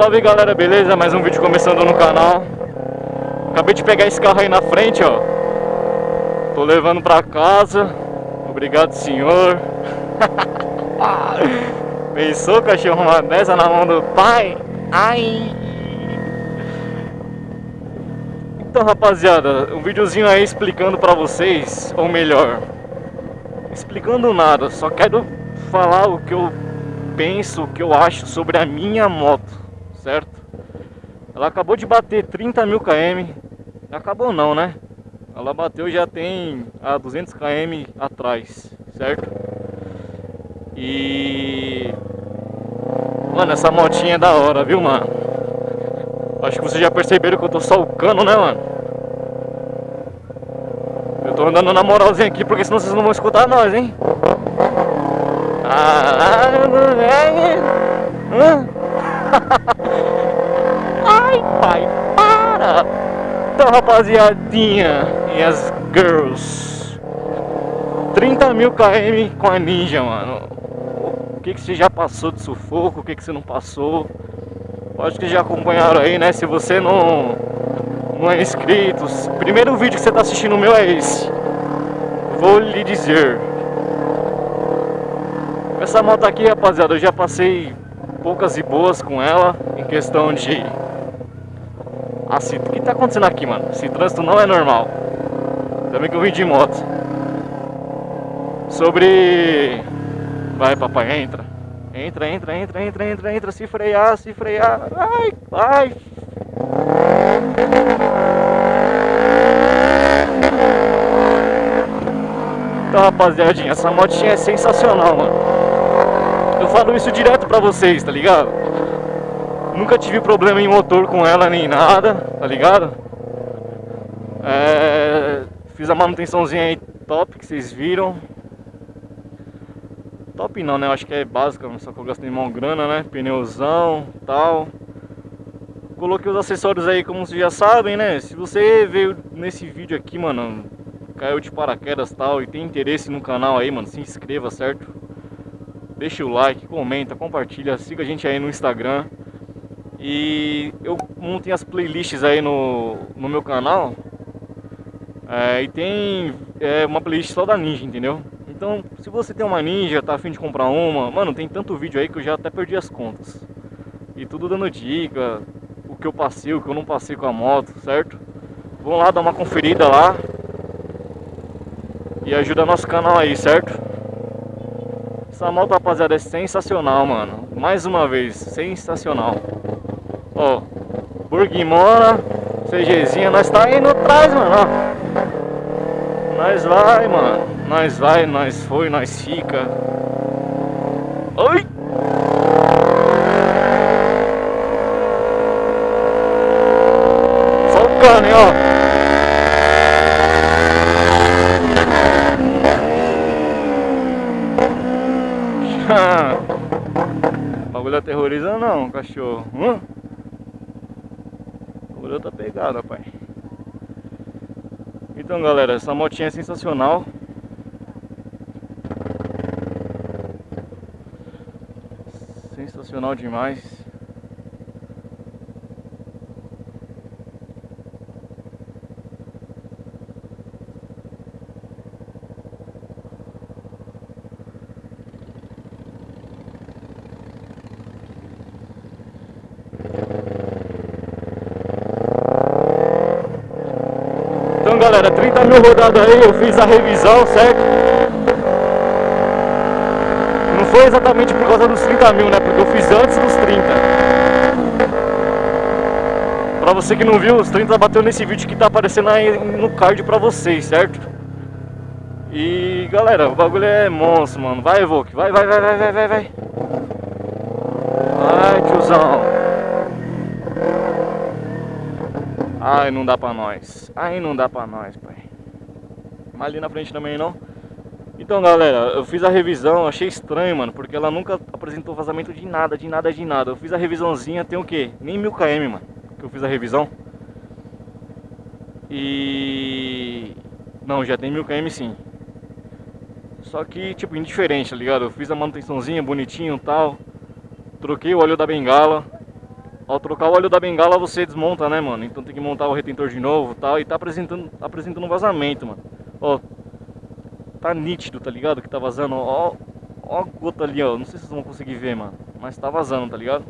salve galera, beleza? Mais um vídeo começando no canal. Acabei de pegar esse carro aí na frente, ó. Tô levando pra casa. Obrigado senhor. Pensou cachorro uma dessa na mão do pai? Ai. Então rapaziada, um videozinho aí explicando pra vocês Ou melhor Explicando nada, só quero falar o que eu penso, o que eu acho sobre a minha moto certo? Ela acabou de bater 30 mil km, acabou não, né? Ela bateu já tem a 200 km atrás, certo? E... Mano, essa motinha é da hora, viu, mano? Acho que vocês já perceberam que eu tô só o cano, né, mano? Eu tô andando na moralzinha aqui, porque senão vocês não vão escutar nós, hein? Ah, não Ai, pai, para! Então, rapaziadinha e as girls. 30 mil km com a Ninja, mano. O que, que você já passou de sufoco, o que, que você não passou? Acho que já acompanharam aí, né? Se você não, não é inscrito Primeiro vídeo que você tá assistindo o meu é esse. Vou lhe dizer. Essa moto aqui, rapaziada, eu já passei poucas e boas com ela Em questão de assim, o que está acontecendo aqui, mano? Esse trânsito não é normal. Também que eu vim de moto. Sobre. Vai, papai, entra. Entra, entra, entra, entra, entra, entra. Se frear, se frear. Ai, ai. Então, rapaziadinha, essa motinha é sensacional, mano. Eu falo isso direto pra vocês, tá ligado? Nunca tive problema em motor com ela nem nada, tá ligado? É, fiz a manutençãozinha aí top que vocês viram. Top não, né? Eu acho que é básica, só que eu gastei mão grana, né? Pneuzão, tal. Coloquei os acessórios aí como vocês já sabem, né? Se você veio nesse vídeo aqui, mano, caiu de paraquedas tal e tem interesse no canal aí, mano, se inscreva, certo? Deixa o like, comenta, compartilha, siga a gente aí no Instagram. E eu montei as playlists aí no, no meu canal. É, e tem é, uma playlist só da Ninja, entendeu? Então, se você tem uma Ninja, tá afim de comprar uma, mano, tem tanto vídeo aí que eu já até perdi as contas. E tudo dando dica, o que eu passei, o que eu não passei com a moto, certo? Vão lá dar uma conferida lá. E ajuda nosso canal aí, certo? Essa moto, rapaziada, é sensacional, mano. Mais uma vez, sensacional. Ó, Burguimona, CGzinha, nós tá indo atrás, mano, ó. Nós vai, mano. Nós vai, nós foi, nós fica. Oi! Só hein, ó. O bagulho aterroriza não, cachorro. Hum? Pai. Então, galera, essa motinha é sensacional. Sensacional demais. Galera, 30 mil rodadas aí, eu fiz a revisão, certo? Não foi exatamente por causa dos 30 mil, né? Porque eu fiz antes dos 30 Pra você que não viu, os 30 bateu nesse vídeo que tá aparecendo aí no card pra vocês, certo? E galera, o bagulho é monstro, mano. Vai, Evoque, vai, vai, vai, vai, vai, vai. Vai, tiozão. Ai, não dá pra nós. Ai, não dá pra nós, pai. Mas ali na frente também não. Então, galera, eu fiz a revisão, achei estranho, mano, porque ela nunca apresentou vazamento de nada, de nada, de nada. Eu fiz a revisãozinha, tem o quê? Nem mil km, mano, que eu fiz a revisão. E... Não, já tem mil km sim. Só que, tipo, indiferente, tá ligado? Eu fiz a manutençãozinha, bonitinho e tal. Troquei o óleo da bengala. Ao trocar o óleo da bengala você desmonta, né, mano? Então tem que montar o retentor de novo tal. E tá apresentando, apresentando um vazamento, mano. Ó, tá nítido, tá ligado? Que tá vazando. Ó, ó a gota ali, ó. Não sei se vocês vão conseguir ver, mano. Mas tá vazando, tá ligado?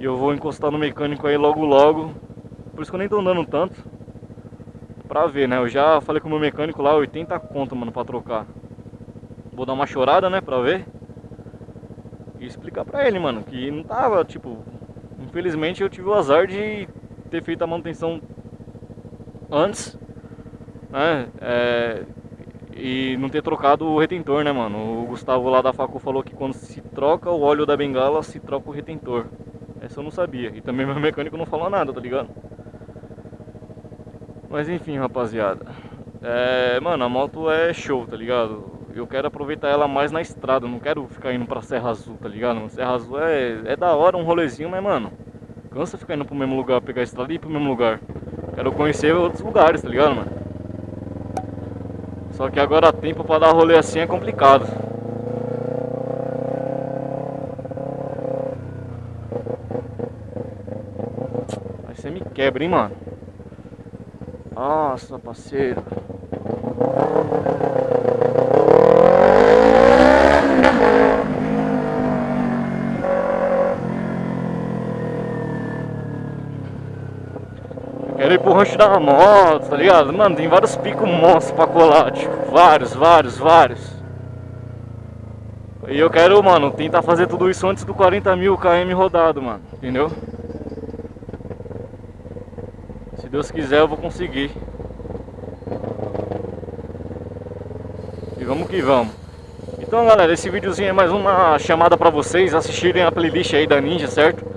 E eu vou encostar no mecânico aí logo logo. Por isso que eu nem tô andando tanto. Pra ver, né? Eu já falei com o meu mecânico lá, 80 conto, mano, pra trocar. Vou dar uma chorada, né, pra ver e explicar pra ele, mano, que não tava, tipo, infelizmente eu tive o azar de ter feito a manutenção antes, né, é, e não ter trocado o retentor, né, mano. O Gustavo lá da Facu falou que quando se troca o óleo da bengala, se troca o retentor. Essa eu não sabia. E também meu mecânico não falou nada, tá ligado? Mas enfim, rapaziada. É, mano, a moto é show, tá ligado? Eu quero aproveitar ela mais na estrada, não quero ficar indo pra Serra Azul, tá ligado? Serra Azul é, é da hora, um rolezinho, mas mano, cansa ficar indo pro mesmo lugar, pegar a estrada e ir pro mesmo lugar. Quero conhecer outros lugares, tá ligado, mano? Só que agora tempo pra dar rolê assim é complicado. Aí você me quebra, hein, mano? Nossa, parceiro. Ir pro rancho da moto, tá ligado? Mano, tem vários picos monstros pra colar, tipo, vários, vários, vários. E eu quero, mano, tentar fazer tudo isso antes do 40 mil km rodado, mano, entendeu? Se Deus quiser eu vou conseguir. E vamos que vamos. Então galera, esse videozinho é mais uma chamada pra vocês assistirem a playlist aí da Ninja, certo?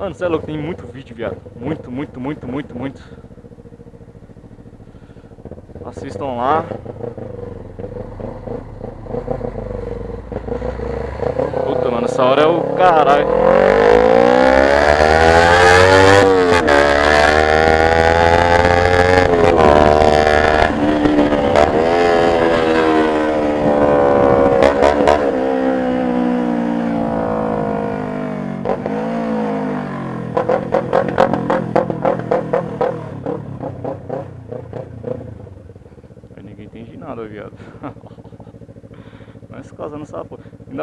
Mano, você é louco, tem muito vídeo, viado. Muito, muito, muito, muito, muito. Assistam lá. Puta, mano, essa hora é o caralho.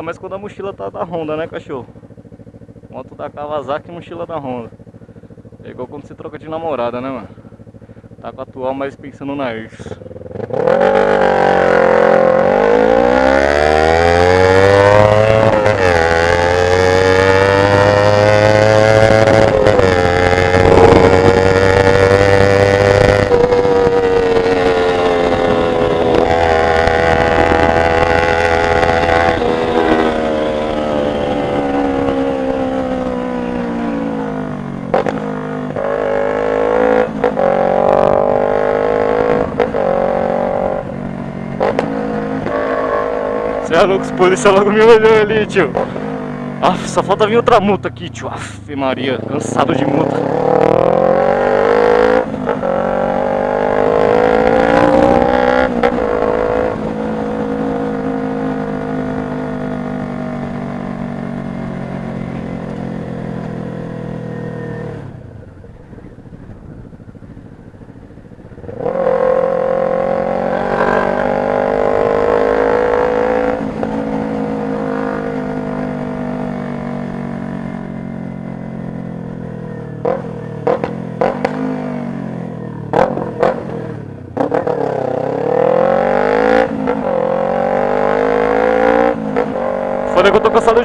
Mais quando a mochila tá da Honda, né, cachorro? Moto da Kawasaki e mochila da Honda. É igual quando você troca de namorada, né, mano? Tá com a atual, mas pensando na ex. Os polícia logo me olhou ali, tio. Ah, só falta vir outra multa aqui, tio. Aff, Maria, cansado de multa.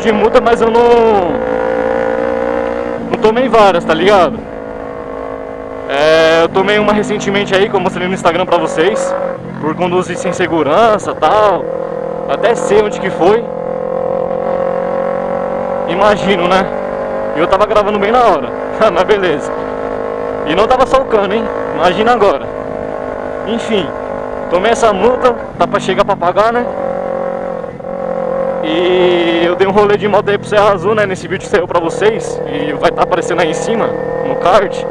De multa, mas eu não. Não tomei várias, tá ligado? É, eu tomei uma recentemente aí, que eu mostrei no Instagram pra vocês, por conduzir sem segurança tal. Até sei onde que foi. Imagino, né? E eu tava gravando bem na hora. mas beleza. E não tava solcando, hein? Imagina agora. Enfim, tomei essa multa, tá pra chegar pra pagar, né? E eu dei um rolê de moto aí pro Serra Azul, né? Nesse vídeo que saiu pra vocês. E vai estar tá aparecendo aí em cima, no card.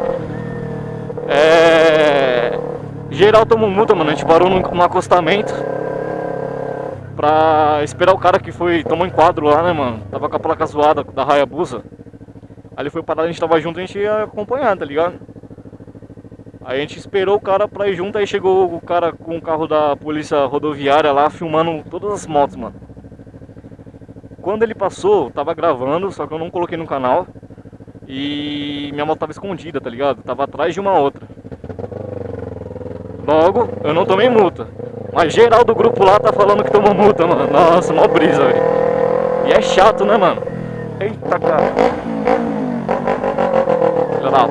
É... Geral tomou multa, mano. A gente parou no, acostamento. Pra esperar o cara que foi. Tomou enquadro lá, né, mano? Tava com a placa zoada da Hayabusa. Aí ele foi parar, a gente tava junto, a gente ia acompanhar, tá ligado? Aí a gente esperou o cara pra ir junto, aí chegou o cara com o carro da polícia rodoviária lá, filmando todas as motos, mano. Quando ele passou, tava gravando, só que eu não coloquei no canal. E minha moto tava escondida, tá ligado? Tava atrás de uma outra. Logo, eu não tomei multa. Mas geral do grupo lá tá falando que tomou multa, mano. Nossa, mó brisa, velho. E é chato, né, mano? Eita, cara. Filha da...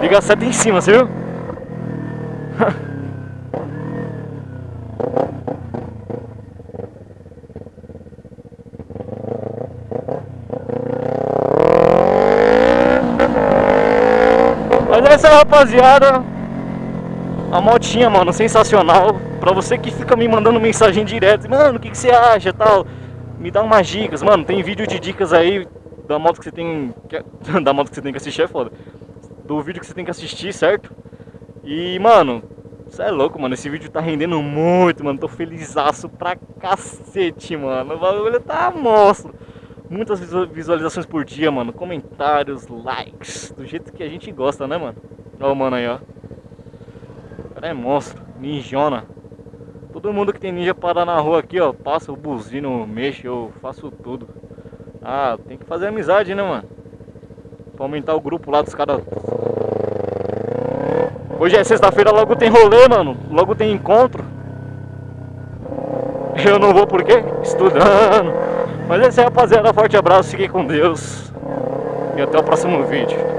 Liga a seta em cima, você viu? Mas é isso aí, rapaziada. A motinha, mano, sensacional. Pra você que fica me mandando mensagem direto, mano, o que, que você acha tal? Me dá umas dicas, mano. Tem vídeo de dicas aí da moto que você tem. Da moto que você tem que assistir é foda. Do vídeo que você tem que assistir, certo? E, mano, você é louco, mano. Esse vídeo tá rendendo muito, mano. Tô felizaço pra cacete, mano. O bagulho tá monstro. Muitas visualizações por dia, mano. Comentários, likes. Do jeito que a gente gosta, né, mano? Ó, o mano aí, ó. O cara é monstro. Ninjona. Todo mundo que tem ninja parar na rua aqui, ó. Passa o buzino, mexe, eu faço tudo. Ah, tem que fazer amizade, né, mano? Pra aumentar o grupo lá dos caras. Hoje é sexta-feira, logo tem rolê, mano. Logo tem encontro. Eu não vou por quê? Estudando. Mas é isso aí, rapaziada. Forte abraço, fiquem com Deus. E até o próximo vídeo.